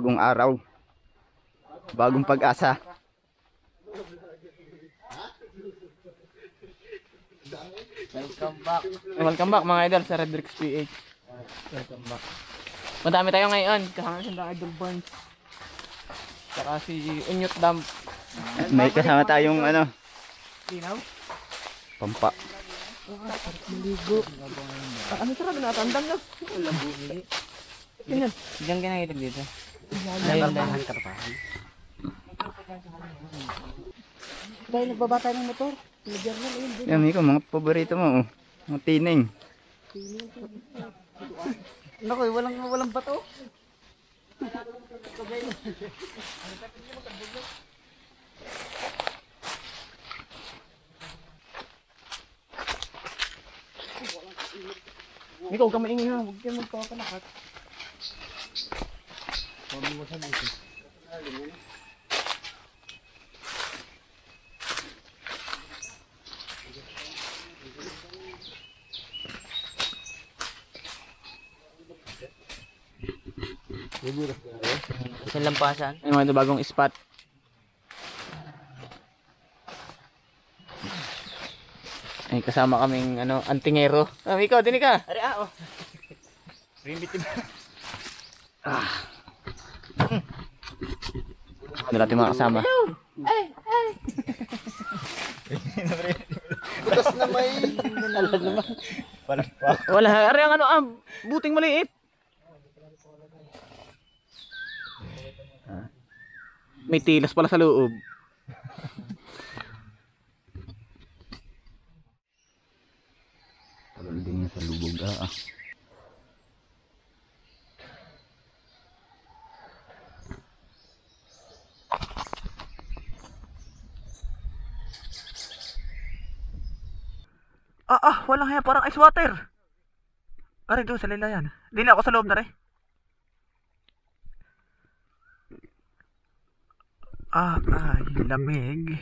Bagong araw. Bagong pag-asa. Welcome back. Welcome back mga idol sa Red Bricks PH. Welcome back. Madami tayo ngayon. Kasama si Idol Burns. Saka si Unyot Dam. May kasama tayong ano, Linaw? pampa. Ah, ano sarap na natandang no? Tingnan. Diyan ka nakitag dito. Ayun, ayun. Dahil nagbaba tayo ng motor. Nagyan na yun. Yan, Miko, mga paborito mo. Oh. Mga tining. Naku, walang walang bato. Ikaw ka maingay ha. Huwag kayo magpapalakat. Sa lampasan. Ay mga ito bagong spot. Ay kasama kaming ano, antingero. Ah, ikaw, dini ka. Ari ah, oh. Ano natin mga kasama? Butas na may... Wala, ari ang ano, ah, buting maliit. May tilas pala sa loob. Tagal din niya sa lubog. Ah, ah. Ah, ah, wala kaya parang ice water. Pare, doon sa lilayan. Di na ako sa loob na rin. Ah, ay, lamig.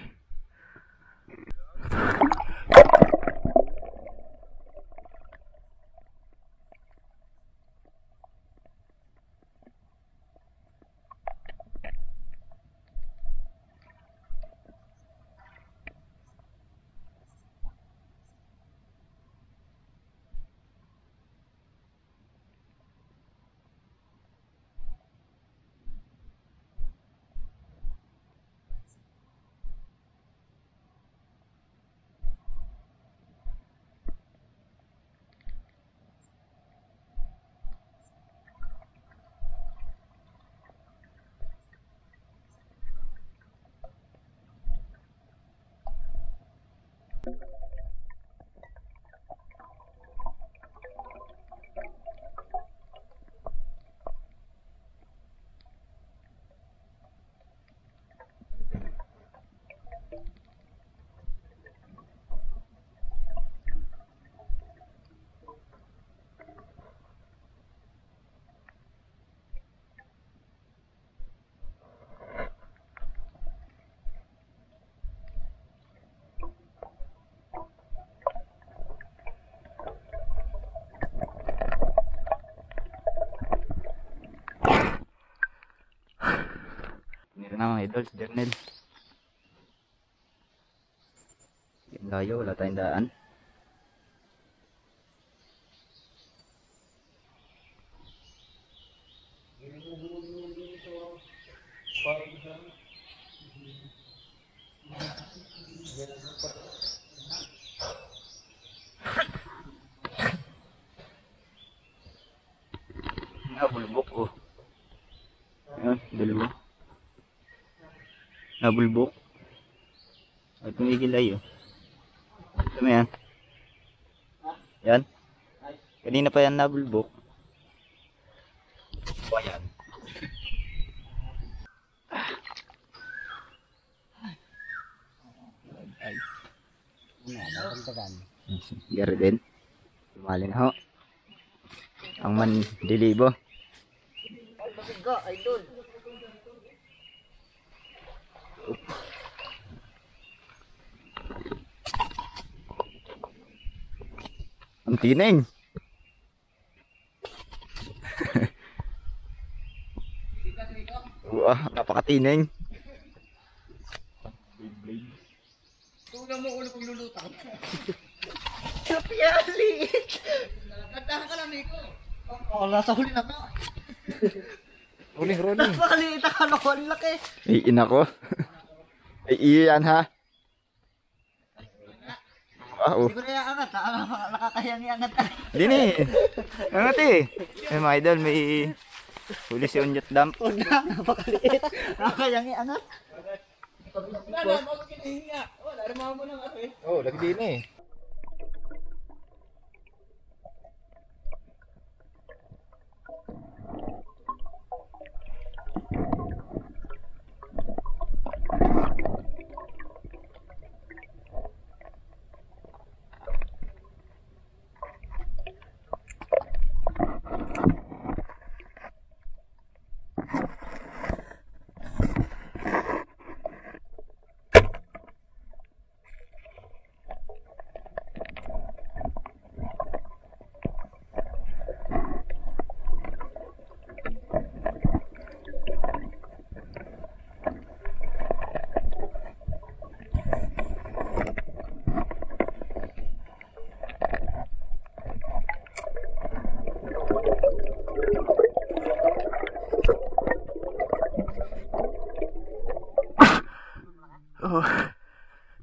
Meron na mga idol, si Jernel. Layo, wala tayong daan. Nabulbok oh. Ayan, dalawa. Nabulbok. At tumigil ay oh. Ito mo yan. Yan. Kanina pa yan nabulbok. O yan. Garden. Tumali na ho. Ang man dilibo. Idol. Ang tineng. tineng. Tulang mo ulo pag lulutang. Tilapia, liit. Nagdahan ka lang, Nico. Oo, nasa huli na ka. Rolling, rolling. Napakaliit ang ano ang laki. Ay, ina ko. Ay, iyo yan ha. Wow. Hindi ko na iangat, ha? Nakakayang iangat. Din eh. Angat eh. Ay, mga idol, may huli si Unyot Dump. Huwag na, napakaliit. Nakakayang iangat. Wala na, huwag kinahinga. Wala, rin mo ng ano eh. Oh, lagi din eh. Oh,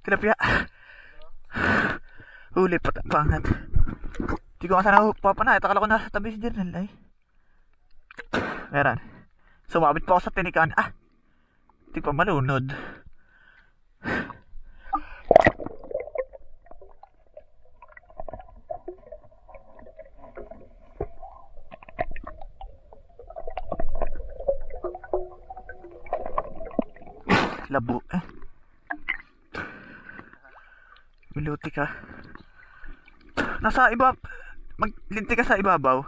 tilapia. Huli pa pangat. Hindi ko sana papanay. Takala ko na tabi si Jernel ay. Meron. Sumabit pa ako sa tinikan. Ah! Hindi pa malunod. Labo eh. Miluti ka. Nasa iba, maglinti ka sa ibabaw.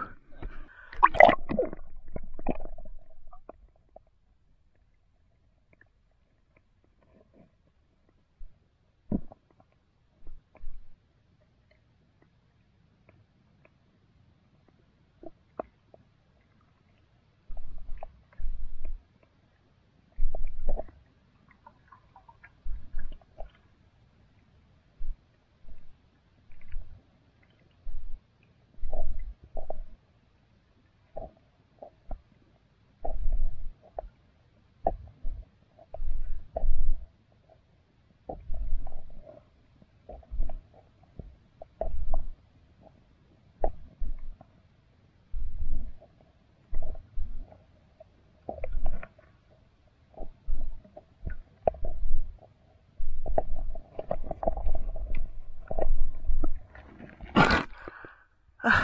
ah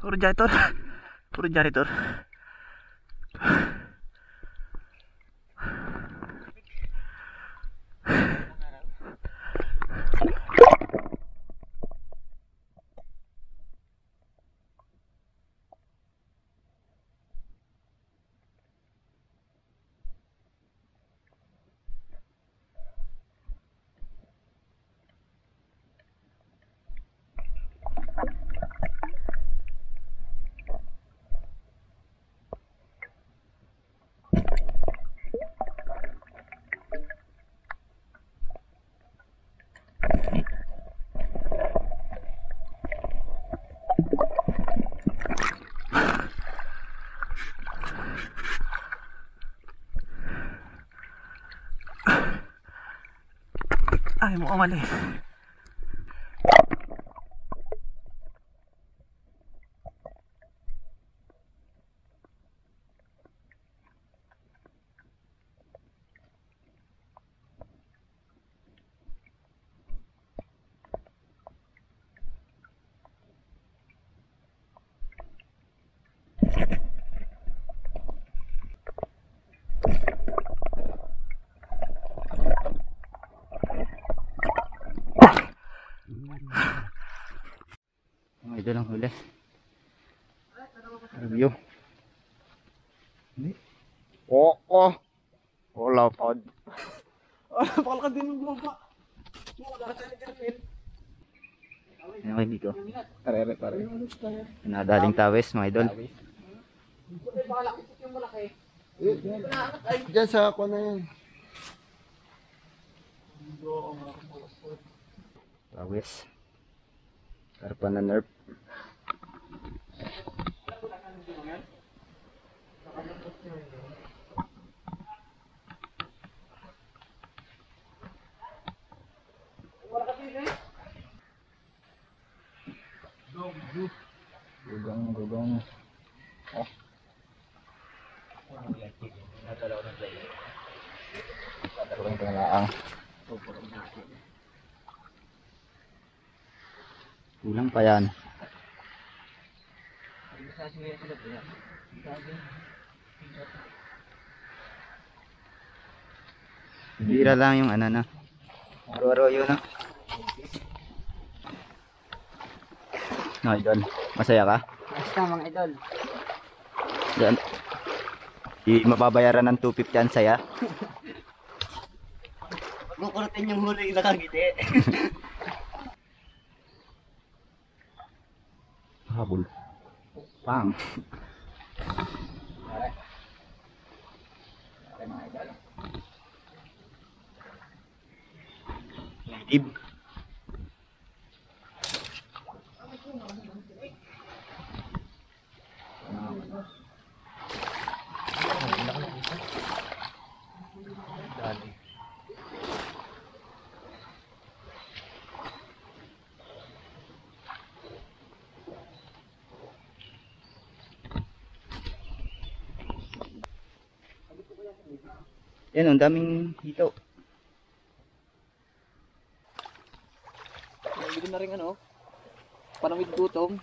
tur jari tur. Turun jari tur. Umalis. Mga idol ang huli. Review. Hindi. Oo. Oh, Wala pa. Ah, bakal ka din ng bumaba. Wala ka tayo din. Ano kayo dito? Parere, pare. Nadaling tawes mga idol. Diyan sa ako na yan. Pawis. Karpa na nerf. Gugong, gugong. Oh. Na lang. Kulang pa yan. Bira lang yung ano na. Aro-aro na. No, idol. Masaya ka? Basta mga idol. Yan. Di mababayaran ng 250 yan saya. Kukurutin yung huli nakagiti. Habol. Pang. Native. Yan, ang daming hito. Bili na rin ano. Panawid gutom.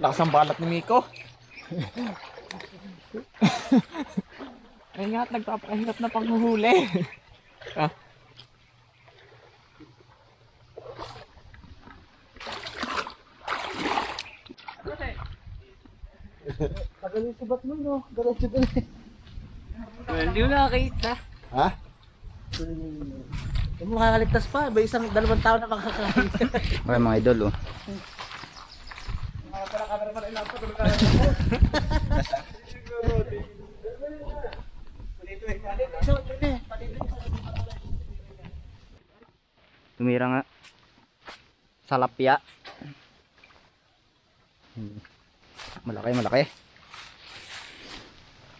Lakas ang balat ni Miko. Kaya nga nagpapahirap na panghuhuli. ah. Hindi mo nakakita. Ha? Hindi mo makakaligtas pa. Ba isang dalawang tao na makakakita. Okay mga idol oh. Tumira nga. Salapya. Hmm. Malaki, malaki.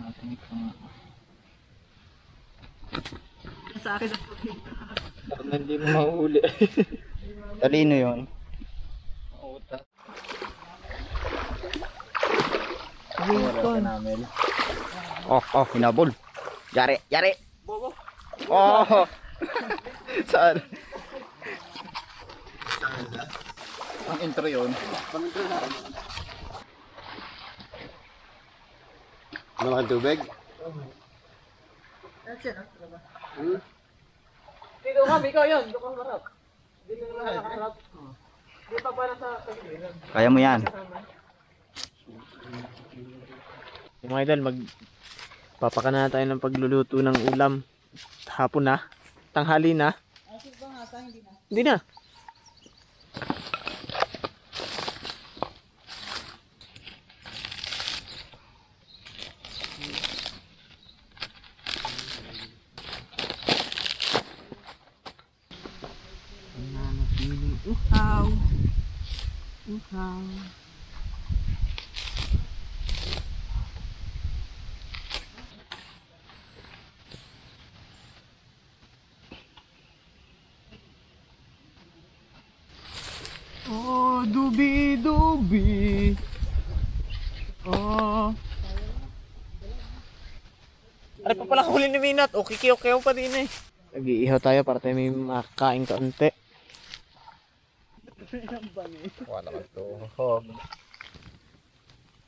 Ah, tinik pa nga. Sa akin. Bakit hindi mo mahuli? Talino yun. Oh, oh, hinabol. Yari, yari. Bobo. Oh. Saan? Ang intro yun. Malaking tubig? Dito ka, Miko, yun. Dito ka harap. Dito ka pa para sa. Kaya mo yan. Yung mga idol, mag papaka na tayo ng pagluluto ng ulam. Hapon na. Tanghali na. Hindi na. Uhaw. Oh, dubi dubi. Oh. Ano pa pala huli ni Minat? Okay, okay, okay pa din eh. Nag-iihaw tayo para tayo may makakain kaunti. Wala ka to. Oh.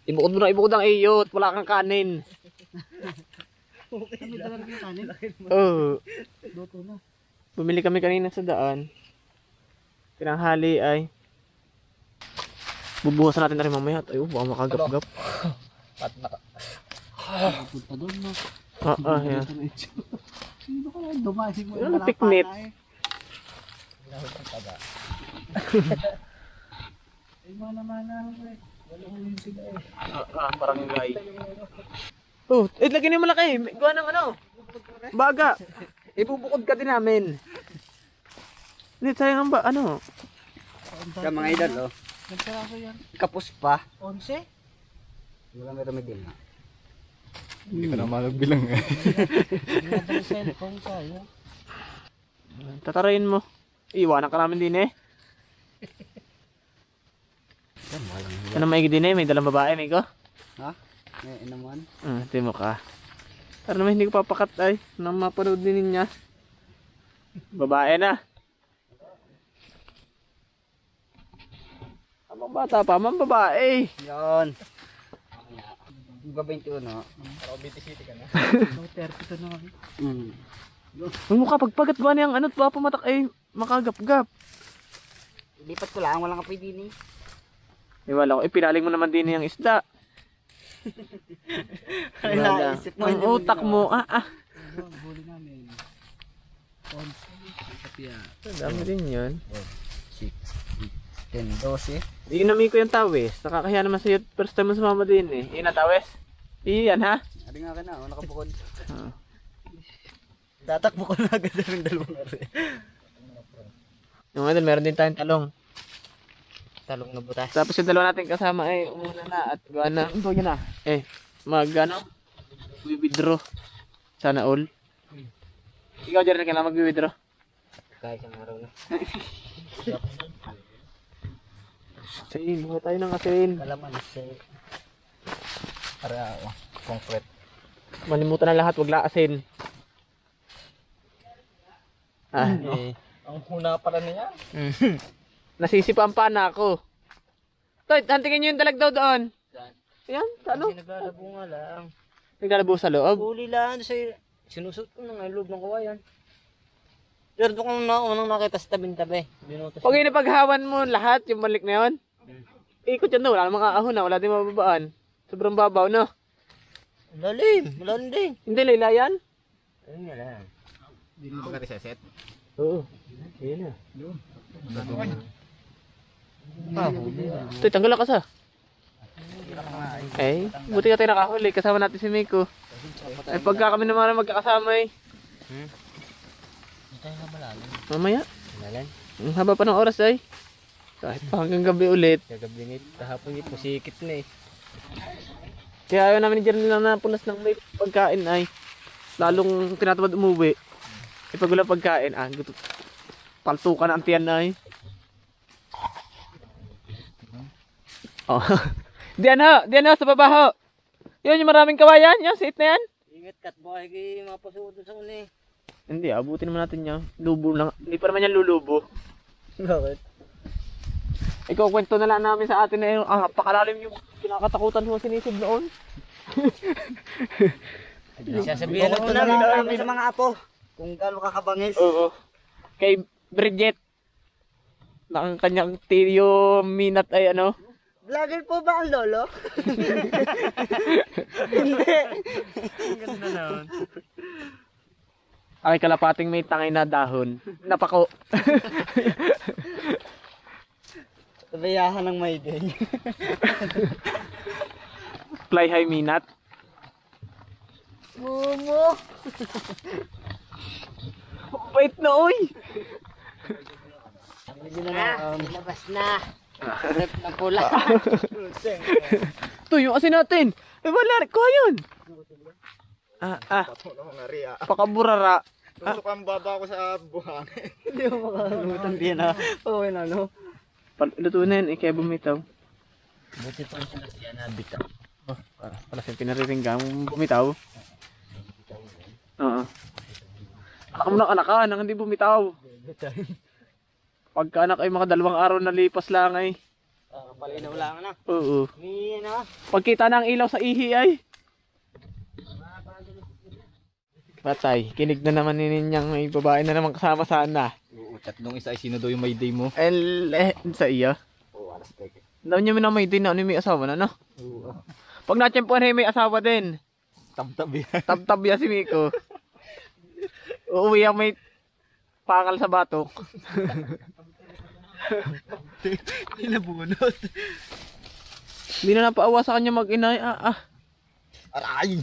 Ibukod mo na ibukod ang iyot. Wala kang kanin. Kami talaga yung kanin. Oo. Luto na. Bumili kami kanina sa daan. Tinanghali ay. Bubuhasan natin na rin mamaya. Ay, oh, baka makagap-gap. Punta doon no. Ah, ah, yeah. Sino ka yan? Dumasin mo Ano, wala piknit? Eh. Ay, mana-mana ako eh. Wala ko sila eh. Ah, ah, barangay. Oh, eh, lagyan mo malaki. Gawa ng ano? Baga. Ibubukod ka din namin. Hindi, sayang ang ba, ano? Sa mga idol, oh. Nagkaraso yan. Kapos pa. 11? Wala may remedyo na. Hindi ka na malagbilang eh. Hindi na cellphone tayo. Tatarayin mo. Iwanan ka namin din eh. Ano maigi din eh? May dalang babae, may ko? Ha? May inaman. Ah, timo ka. Para naman hindi ko papakat ay. Nang mapanood din niya. Babae na. Amang bata pa, amang babae. Yan. Iba 21, no? No, 30 to na kami. Mm. Ang mukha pagpagat ba niyang ano't ba pumatak ay makagap-gap. Lipat ko lang, walang kapoy din eh. Eh wala ko, eh pinaling mo naman din yung isda. Wala. naisip mo, Ang hindi mo utak mo, ah ah. Ang huli namin. 11. Kapya. Dami din yun. 10, 12. Di inami ko yung tawes. Nakakahiya naman sa'yo. First time mo sumama din eh. Iyan na tawes. Iyan ha? Ari nga ka na, oh, nakabukod. Ah. Tatakbo ko na agad ng dalawang ari. Yung idol, meron din tayong talong. Talong na butas. Tapos yung dalawa natin kasama eh, umuna na at gawa na. Ito yun na. Eh, mag ano? Withdraw. Sana all. Ikaw dyan ka na mag-withdraw. Kaya isang araw na. Asin, buha tayo ng asin. Kalaman, say. Para, oh, concrete. Malimutan na lahat, wag laasin. Ah, Eh, ang huna pala niya. nasisipan pa na ako. Toy, hantingin nyo yung dalag daw doon. Yan, sa ano? naglalabo nga lang. Naglalabo sa loob. Huli lang sa sinusot ko ng loob ng kawayan. Pero doon ko na unang nakita sa. Binutas. Pag yung napaghawan mo lahat, yung balik na yun, ikot yan doon, wala namang ahon na, wala din mababaan. Sobrang babaw, no? Lalim, malanding. Hindi, laylayan? Ayun nga lang. Hindi mo ka reset? Oo. Ayun na. Ah, huli. Toy, tanggal ka sa. Eh, buti ka tayo nakahuli, kasama natin si Miko. Ay, pagka kami naman magkakasama eh. Hindi tayo na malalim. Mamaya, Malalim. ang haba pa ng oras ay. Kahit pa hanggang gabi ulit. Kagabi nit, kahapon nit, pusikit na eh. Kaya ayaw namin ni Jeremy lang napunas ng may pagkain ay. Lalong tinatamad umuwi. Eh pag wala pagkain, ah, gusto. Paltukan na ang tiyan na ay. Oh. diyan ho, diyan ho, sa baba ho. Yun yung maraming kawayan, yung sit na yan. Ingat kat, baka kayo mapasuot sa uli. Hindi, abutin naman natin yan. Lubo lang. Hindi pa naman yan lulubo. Bakit? Ikaw, kwento na lang namin sa atin na yung, ah, pakalalim yung kinakatakutan mo sinisig noon. Sasabihan lang namin namin sa mga apo. Kung gaano kakabangis. Oo. Kay Bridget. Na ang kanyang tiyo minat ay ano. Vlogger po ba ang lolo? Ay kalapating may tangay na dahon. Napako. Sabayahan ng may din. Fly high minat. Momo! Wait na oy. Medyo na lang. Labas na. Rep na pula. Ito yung asin natin. Eh wala, kuha yun. Ah, ah. Pakaburara. Tusok ang baba ko sa buhang. Hindi mo makakalimutan din ha. Oo, yun ano. Luto na yun, eh, kaya bumitaw. Buti pa sila siya na bitaw. Oh, para pala siyang pinariringgang bumitaw. Oo. Anak mo ng anak ka, nang hindi bumitaw. Pagka anak ay mga dalawang araw na lipas lang ay. Palinaw lang na. Oo. Ni ano? Pagkita ng ilaw sa ihi ay. Patay, kinig na naman ni ninyang may babae na naman kasama sana. Oo, tatlong isa ay sino daw yung may day mo? El, eh, sa iyo. Oo, alas teke. Daw niya na may din na ano yung may asawa na, no? Oo. Pag ay may asawa din. Tab-tab yan. Tab-tab yan si Miko. Uuwi ang may pangal sa batok. Nilabunot. Hindi na napaawa sa kanya mag-inay. Ah, ah. Aray!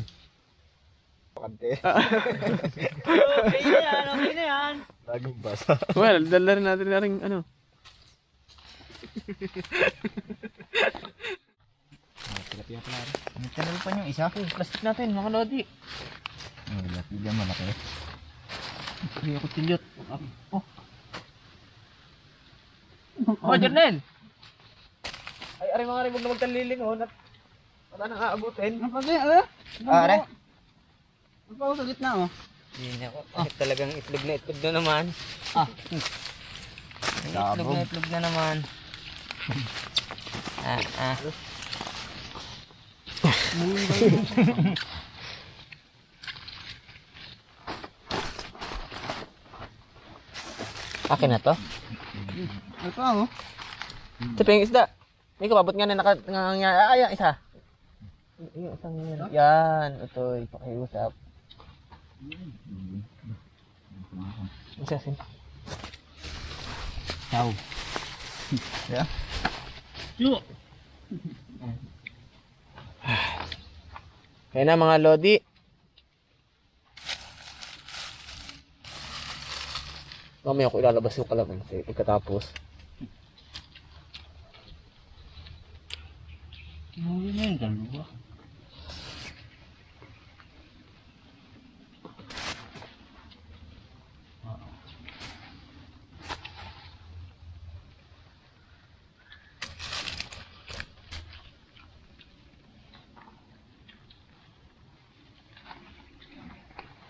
Pakante. Okay na yan, okay na yan. Laging basa. Well, dala rin natin na rin, ano. May channel pa niyong isa. Plastic natin, mga lodi. Oh, yan malaki. Hindi ako tilyot. Oh. Oh, Jernel! Ay, aray mga rin, huwag na magtaliling, oh. Nat wala nang aabutin. Ano pa ba? Ano? Ah, aray. Ano pa ako sa gitna oh? Hindi ako. Kahit talagang itlog na itlog na naman. Ah. Itlog na itlog na naman. ah, ah. Akin na to? Ano pa oh? Ito pa yung isda. May kapabot nga na naka... Nga, nga, ah, ayan, isa. Yung isang yan. Yan, ito, ipakiusap. Isa sin. Ciao. Yeah? Yo! Kaya na mga lodi. Mamaya ko ilalabas yung kalamansi pagkatapos. Huli na yung dalawa.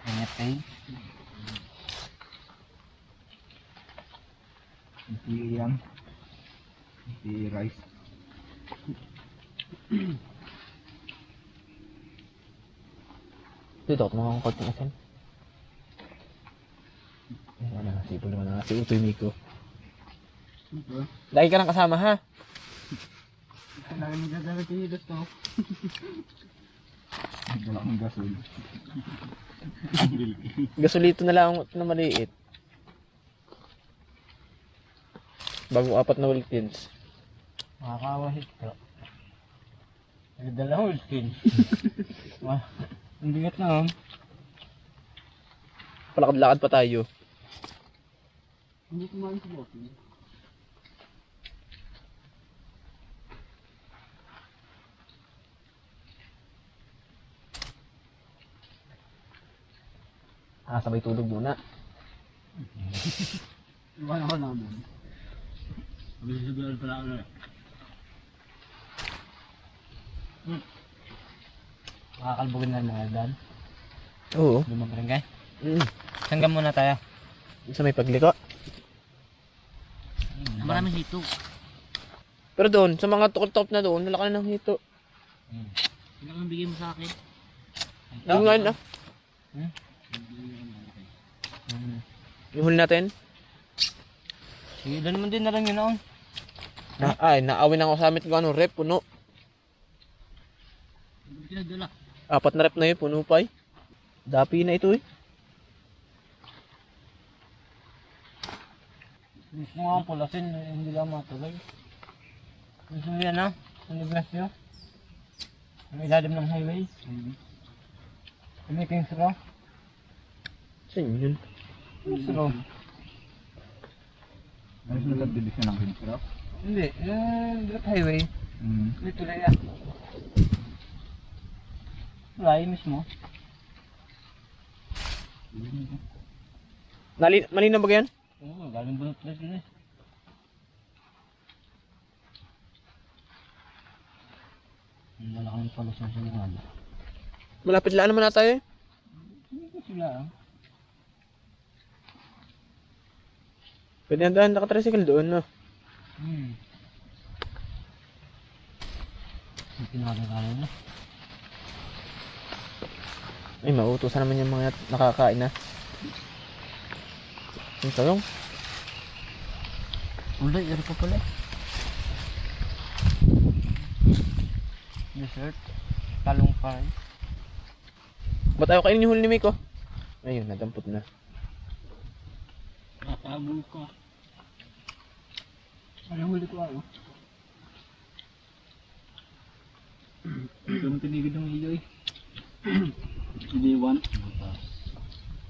Ingat eh. Iti yan. Iti rice. Dito ako mga konting asin. Ayan na, sipol naman na si Utoy Miko. Lagi ka nang kasama ha? Lagi magdadala kayo dito. Wala akong gasol. Gasolito na lang na maliit. Bago apat na Wilkins. Makakawahit ka. Ko skin. Wah, ang bigat na oh. Palakad-lakad pa tayo. Hindi kumain sa bote. Ah, sabay tulog muna. Iwan ako naman. Visible pala ako eh. Hmm. Makakalbugin na mga dan. Oo. Lumang ringgay. Mm. Ka muna tayo? Sa may pagliko. Maraming hito. Pero doon, sa mga tukot-top na doon, wala ka na ng hito. Ano ang bigay mo sa akin? Yung nga na. Hmm? Yung huli natin. Sige, doon naman din na lang yun oh. Na, ay, naawin ako sa amin kung ano, rep, puno. Apat na rep na yun, puno pa eh. Dapi na ito eh. Gusto nga ang pulasin, eh, hindi lang matuloy. Gusto mo yan ah? Ang negosyo? Ang ilalim ng highway? May Kings Row? Saan yun? Kings Row? Ayos na subdivision ng Kinsra. Hindi, yung direct highway. Mm. May tulay ah. Tulay mismo. Nali, mali na ba yan? Oo, galing bunot na dun eh. Wala kami pala sa sinigala. Malapit lang naman na tayo eh. Hindi ko sila ah. Pwede na daan nakatricycle doon, no? Hmm. Pinakakakalan na. Ay, mautusan naman yung mga nakakain na. Yung talong. Ulay, ito pa pala. Dessert. Talong pa rin. Ba't ayaw kainin yung huli ni Miko? Ayun, nadampot na. Nakabul ko. Ano huli ko ako? Ito ang tinigid ng ilaw eh. Iniwan.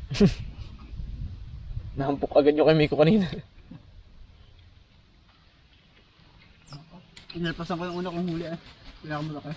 Nahampok agad yung kay Miko kanina. Inalpasan ko yung una kong huli ah. Kaya ako malaki.